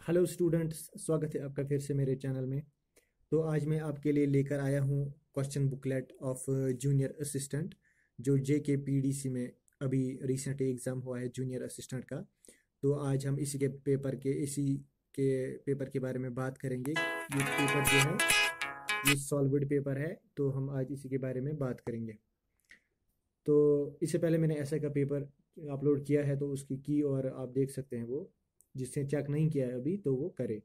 Hello students, स्वागत है आपका फिर से मेरे चैनल में। तो आज मैं आपके लिए लेकर आया हूँ question booklet of junior assistant जो J K P D C में अभी रिसेंट एग्ज़ाम हुआ है जूनियर असिस्टेंट का। तो आज हम इसी के पेपर के, इसी के पेपर के बारे में बात करेंगे। ये पेपर जो है, ये सॉल्वड पेपर है तो हम आज इसी के बारे में बात करेंगे। तो इससे पहले मैंने ऐसा का पेपर अपलोड किया है तो उसकी की और आप देख सकते हैं वो। जिसने चेक नहीं किया है अभी तो वो करे।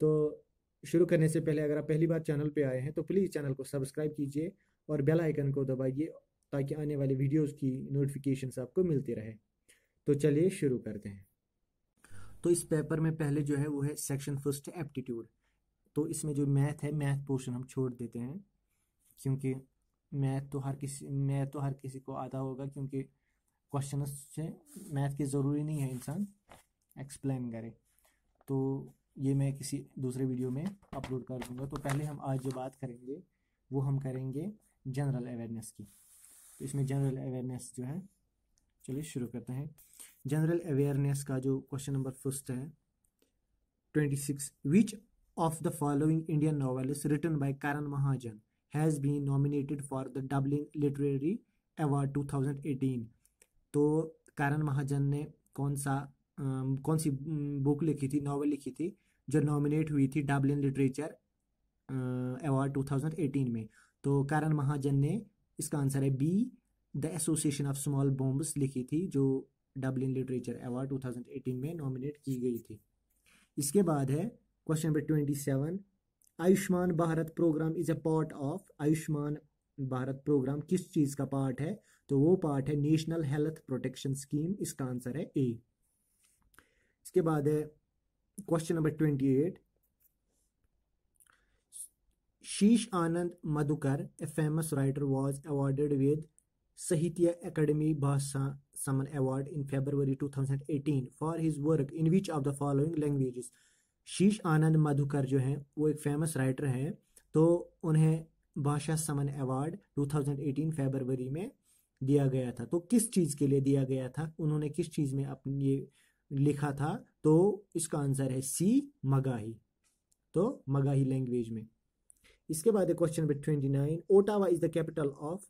तो शुरू करने से पहले अगर आप पहली बार चैनल पे आए हैं तो प्लीज़ चैनल को सब्सक्राइब कीजिए और बेल आइकन को दबाइए ताकि आने वाली वीडियोस की नोटिफिकेशंस आपको मिलती रहे। तो चलिए शुरू करते हैं। तो इस पेपर में पहले जो है वो है सेक्शन फ़र्स्ट एप्टीट्यूड। तो इसमें जो मैथ है, मैथ पोर्शन हम छोड़ देते हैं, क्योंकि मैथ तो हर किसी, मैथ तो हर किसी को आता होगा, क्योंकि क्वेश्चन से मैथ की ज़रूरी नहीं है इंसान। एक्सप्लेन करे। तो ये मैं किसी दूसरे वीडियो में अपलोड कर दूँगा। तो पहले हम आज जो बात करेंगे, वो हम करेंगे जनरल अवेयरनेस की। तो इसमें जनरल अवेयरनेस जो है, चलिए शुरू करते हैं। जनरल अवेयरनेस का जो क्वेश्चन नंबर फ़र्स्ट है, twenty six which of the following Indian novels written by Karan Mahajan has been nominated for the Dublin literary award 2018 तो करण महाजन ने कौन सा कौन सी बुक लिखी थी नावल लिखी थी, जो नॉमिनेट हुई थी डबलिन लिटरेचर अवार्ड 2018 में। तो करण महाजन ने इसका आंसर है B the association of small bombs लिखी थी, जो डबलिन लिटरेचर अवार्ड 2018 में नॉमिनेट की गई थी। इसके बाद है question number twenty seven Ayushman Bharat programme is a part of Ayushman Bharat programme किस चीज़ का पार्ट है? तो वो पार्ट है नेशनल हेल्थ प्रोटेक्शन स्कीम इसका आंसर है ए इसके बाद है question number twenty eight Shesh Anand Madhukar a famous writer was awarded with Bhasha Samman award in February 2018 for his work in which of the following languages Shesh Anand Madhukar जो हैं, वो एक famous writer हैं तो उन्हें Bhasha Samman award 2018 February में दिया गया था। तो किस चीज़ के लिए दिया गया था? उन्होंने किस चीज़ में अपनी ये लिखा था तो इसका आंसर है सी, मगाही। तो मगाही लैंग्वेज में। इसके बाद है question number twenty nine Ottawa is the capital of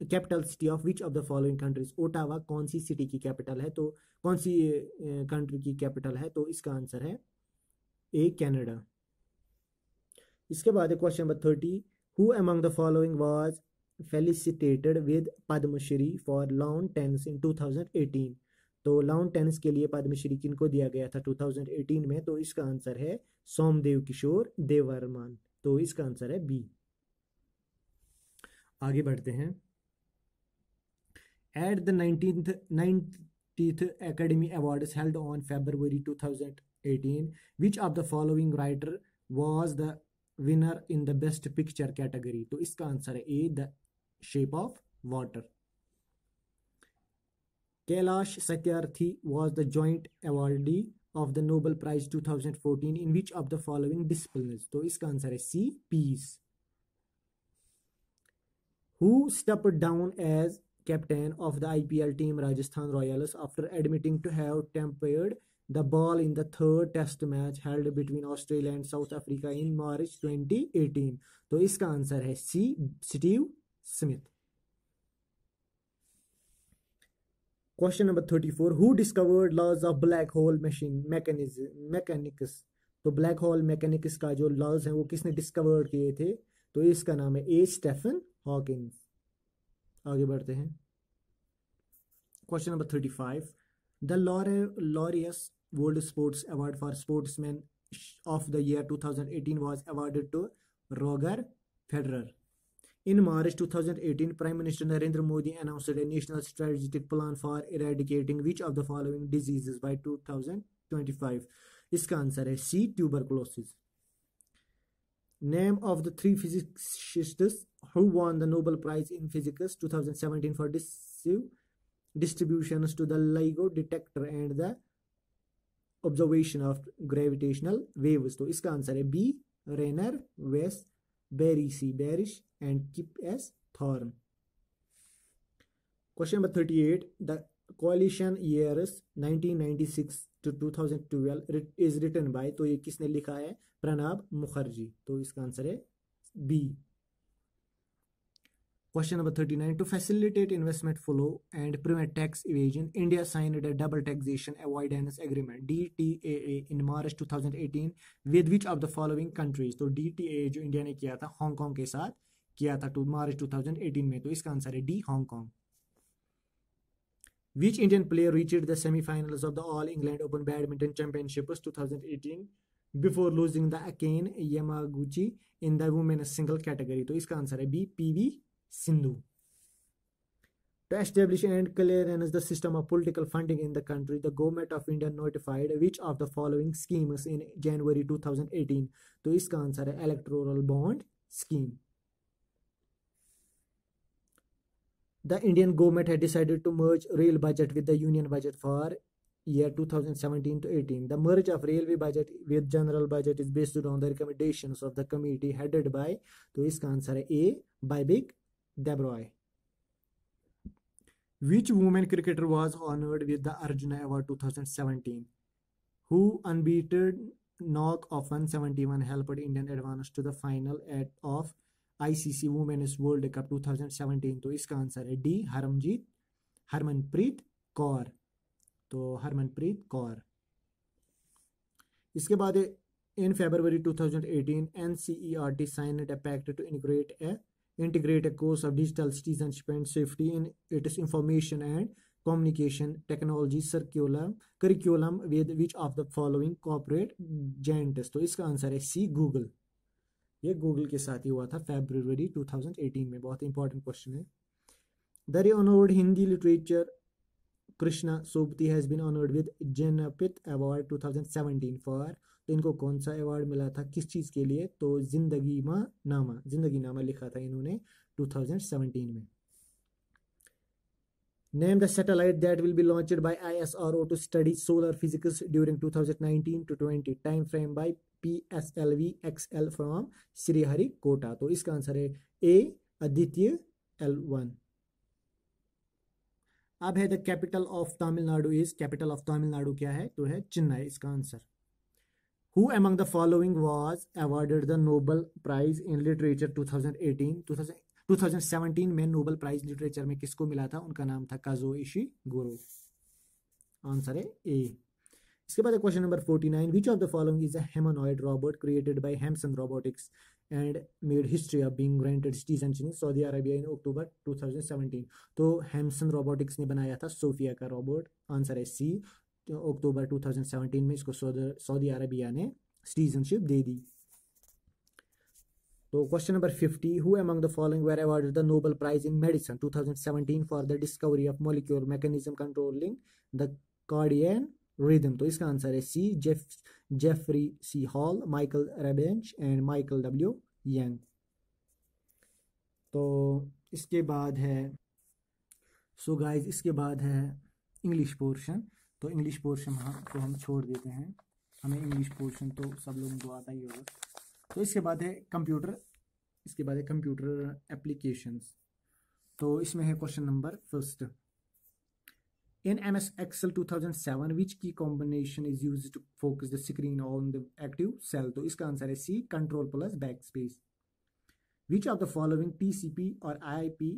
capital city of which of the following countries Ottawa कौन सी सिटी की कैपिटल है? तो कौन सी कंट्री की कैपिटल है? तो इसका आंसर है, ए कैनेडा इसके बाद है question number thirty who among the following was felicitated with Padmashri for lawn tennis इन 2018 तो लाउन टेनिस के लिए पद्मश्री किन को दिया गया था 2018 में तो इसका आंसर है सोमदेव किशोर देवर्मान। तो इसका आंसर है बी आगे बढ़ते हैं। At the nineteen ninetieth academy award held on February 2018 which of the following writer was the winner in the best picture category तो इसका आंसर है a the shape of water Kailash Satyarthi was the joint awardee of the Nobel Prize 2014 in which of the following disciplines? तो इसका answer है C. Peace. Who stepped down as captain of the IPL team Rajasthan Royals after admitting to have tampered the ball in the third test match held between Australia and South Africa in March 2018? तो इसका answer है C. Steve Smith. Question number thirty four who discovered laws of black hole machine mechanism mechanics तो black hole mechanics का जो laws है वो किसने discovered किए थे? तो इसका नाम है ए स्टेफन हॉकिंस आगे बढ़ते हैं। Question number thirty five the Laureus world sports award for sportsman of the year 2018 was awarded to Roger Federer. In March 2018, Prime Minister Narendra Modi announced a national strategic plan for eradicating which of the following diseases by 2025. इसका answer है सी tuberculosis. Name of the three physicists who won the Nobel Prize in Physics 2017 for distributions to the LIGO detector and the observation of gravitational waves. तो इसका answer है B रेनर वेस Barry C Barish and Kip S Thorne question number thirty eight the collision year nineteen two 2012 is written by तो ये किसने लिखा है? प्रणब मुखर्जी। तो इसका आंसर है B question number thirty nine to facilitate investment flow and prevent tax evasion India signed double taxation avoidance agreement D T A in March two thousand eighteen with which of the following countries तो D T A जो India ने किया था Hong Kong के साथ किया था to March two thousand eighteen में तो इसका आंसर है D Hong Kong which Indian player reached the semifinals of the All England Open badminton championship two thousand eighteen before losing the Akane Yamaguchi in the women single category तो इसका answer है B P V Sindhu. To establish and clearance the system of political funding in the country, the government of India notified which of the following schemes in January 2018. तो इसका answer है electoral bond scheme. The Indian government had decided to merge rail budget with the union budget for year 2017 to 18. The merge of railway budget with general budget is based on the recommendations of the committee headed by तो इसका answer है A. Bibik Debroy which women cricketer was honoured with the Arjuna award two thousand who unbeaten knock of one seventy one helped Indian advance to the final eight of ICC women's world cup 2017 तो इसका answer है D हरमजीत Harmanpreet Kaur तो हरमनप्रीत कौर इसके बाद in February two thousand eighteen N C E R T sign at a to integrate a integrate a course of digital citizenship and safety in its information and communication technology curriculum curriculum with which of the following corporate giants तो इसका answer है C Google ये Google के साथ ही हुआ था February 2018 में बहुत इंपॉर्टेंट क्वेश्चन है the renowned Hindi literature Krishna Sobti has been honoured with Jnanpith award 2017 for तो इनको कौन सा अवार्ड मिला था, किस चीज़ के लिए? तो ज़िंदगी मा नामा, ज़िंदगी नामा लिखा था इन्होंने 2017 में। Name the satellite that will be launched by O to study solar physics during 2019 to 20 time frame by X L from Sriharikota तो इसका आंसर है ए आदित्य एल वन अब है the capital of Tamil Nadu is capital of Tamil Nadu क्या है? तो है चेन्नई इसका answer Who among the following was awarded the Nobel Prize in Literature 2018? 2017 में नोबल प्राइज लिटरेचर में किसको मिला था? उनका नाम था काजो इशी गुरु। आंसर है ए इसके बाद question number 49 which of the following is a humanoid robot created by Hanson robotics and made history of being granted citizenship in Saudi Arabia in October 2017 तो हैमसन रोबोटिक्स ने बनाया था Sophia का robot answer है C October 2017 में इसको Saudi Arabia ने citizenship दे दी। तो question number 50 who among the following were awarded the Nobel prize in medicine 2017 for the discovery of molecule mechanism controlling the circadian rhythm तो इसका आंसर है C Jeff Jeffrey C Hall Michael Rebench and Michael W Young तो इसके बाद है so so guys इसके बाद है इंग्लिश पोर्शन तो इंग्लिश पोर्शन हाँ तो हम छोड़ देते हैं। हमें इंग्लिश पोर्शन तो सब लोगों को आता ही होगा। तो इसके बाद है कंप्यूटर इसके बाद है कंप्यूटर एप्लीकेशंस तो इसमें है question number first in M S Excel two thousand seven which key combination is used to focus the screen on the active cell तो इसका आंसर है C control plus backspace which of the following T C P और I I P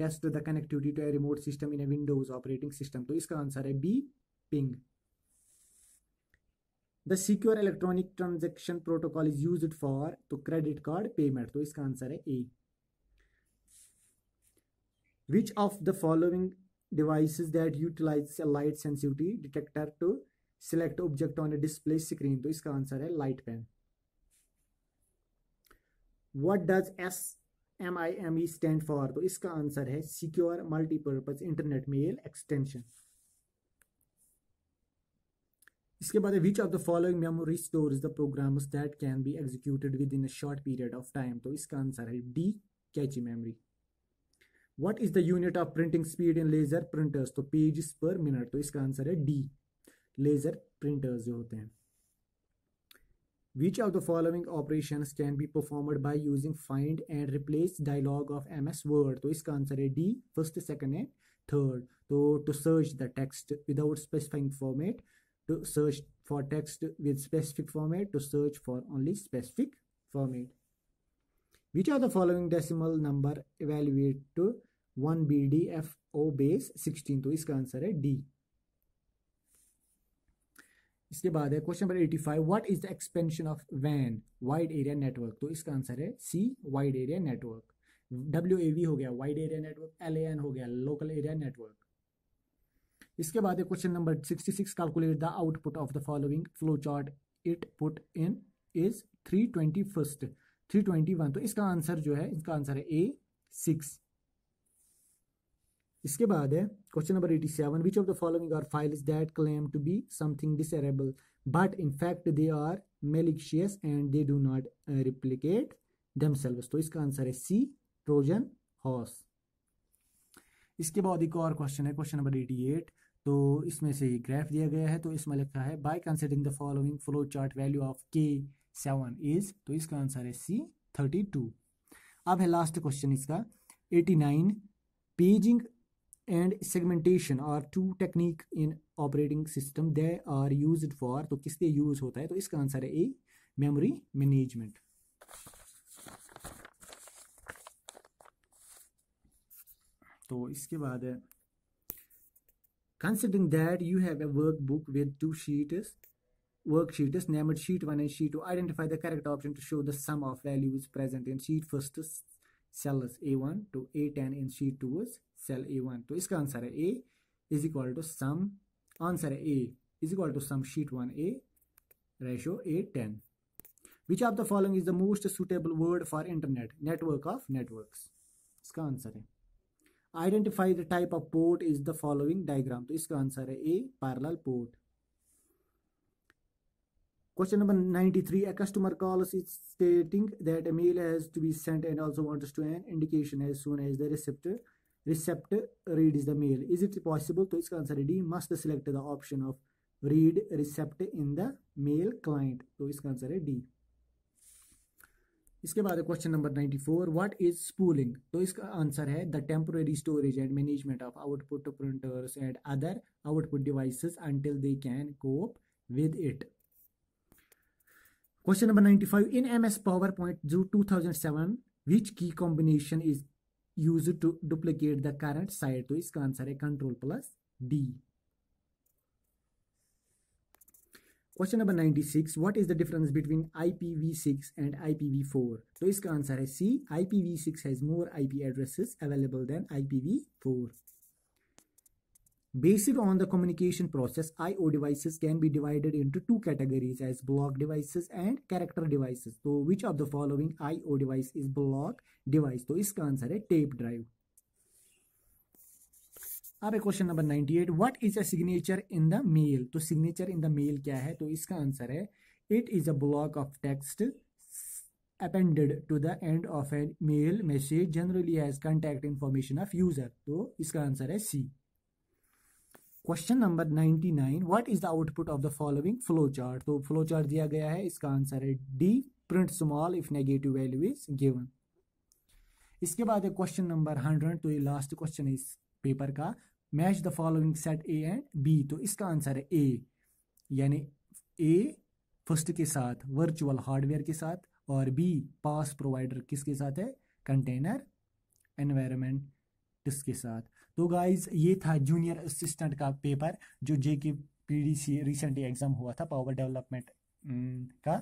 to test the connectivity to a remote system in a Windows operating system तो इसका answer है B ping the secure electronic transaction protocol is use for तो credit card payment तो इसका answer है A which of the following devices that utilize a light sensitivity detector to select object on a display screen? तो इसका answer है light pen what does S M I M E stand for तो इसका answer है secure multipurpose internet mail extension इसके बाद which of the following memory store the program that can be executed within a short period of time तो इसका answer है D cache memory what is the unit of printing speed in laser printers तो page per minute तो इसका answer है D laser printers जो होते हैं. Which of the following operations can be performed by using find and replace dialog of MS Word? तो इसका answer है डी फर्स्ट सेकंड है third so to search the text without specifying format to search for text with specific format to search for only specific format which are the following decimal number evaluate to 1 BDFO base 16 तो इसका answer है D इसके बाद है question number 85 what is the expansion of van wide area network तो इसका answer है C wide area network W A V हो गया wide area network L A N हो गया लोकल एरिया नेटवर्क इसके बाद है question number 66 calculate the output of the following flow chart it put in is 321 321 तो इसका आंसर जो है, इसका आंसर है ए सिक्स इसके बाद है question number 87 which of the following are files that claim to be something desirable but in fact they are malicious and they do not replicate themselves तो इसका आंसर है सी ट्रोजन हॉर्स इसके बाद एक और क्वेश्चन है क्वेश्चन नंबर 88 तो इसमें से ग्राफ दिया गया है तो इसमें लिखा है by considering the following flow chart value of K seven is तो इसका आंसर है सी थर्टी टू अब है लास्ट क्वेश्चन इसका eighty nine paging and segmentation are two technique in operating system they are use for तो किस लिए use होता है? तो इसका आंसर है ए मेमोरी मैनेजमेंट तो इसके बाद considering that you have a work book with two sheet worksheet name sheet one and sheet two identify the correct option to show the sum of value present in sheet first cells A one to A ten in C two is cell A one तो इसका answer है A is equal to sum answer है A is equal to sum sheet one A ratio A ten which of the following is the most suitable word for internet network of network इसका answer है. Identify the type of port is the following diagram तो इसका answer है a parallel port Question number 93. A customer calls is stating that a mail has to be sent and also wants to an indication as soon as the receptor receptor reads the mail. Is it possible? तो इसका answer है D must select the option of read receipt in the mail client तो इसका answer है D इसके बाद question number 94 what is spooling तो इसका आंसर है the temporary storage and management of output printers and other output devices until they can cope with it question number 95 in MS PowerPoint जो 2007 which key combination is use to duplicate the current side तो इसका answer है control plus D question number 96 what is the difference between IPv6 and IPv4 तो इसका answer है C IPv6 has more IP addresses available than IPv4 Based on the communication process, I/O devices can be divided into two categories as block devices and character devices. So, which of the following I/O device is block device? तो इसका answer है tape drive. अब है question number 98 what is a signature in the mail तो signature in the mail क्या है तो इसका आंसर है it is a block of text appended to the end of a mail message generally has contact information of user तो इसका answer है C question number 99 what is the output of the following flow chart तो flow chart दिया गया है, इसका answer है D print small if negative value is given इसके बाद है क्वेश्चन नंबर 100 तो ये लास्ट क्वेश्चन है इस पेपर का. Match the following set A and B तो इसका आंसर है ए यानी ए फ़र्स्ट के साथ वर्चुअल हार्डवेयर के साथ और बी पास प्रोवाइडर किसके साथ है? कंटेनर एनवायरमेंट के साथ। तो गाइज़ ये था जूनियर असिस्टेंट का पेपर जो J K P D C recently exam हुआ था पावर डेवलपमेंट का।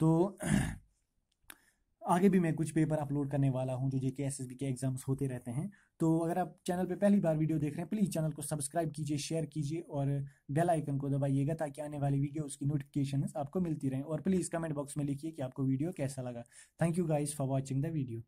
तो आगे भी मैं कुछ पेपर अपलोड करने वाला हूँ जो J K S S B के एग्ज़ाम्स होते रहते हैं। तो अगर आप चैनल पे पहली बार वीडियो देख रहे हैं प्लीज़ चैनल को सब्सक्राइब कीजिए शेयर कीजिए और बेल आइकन को दबाइएगा ताकि आने वाली वीडियो उसकी नोटिफिकेशन आपको मिलती रहें। और प्लीज़ कमेंट बॉक्स में लिखिए कि आपको वीडियो कैसा लगा। Thank you guys for watching the video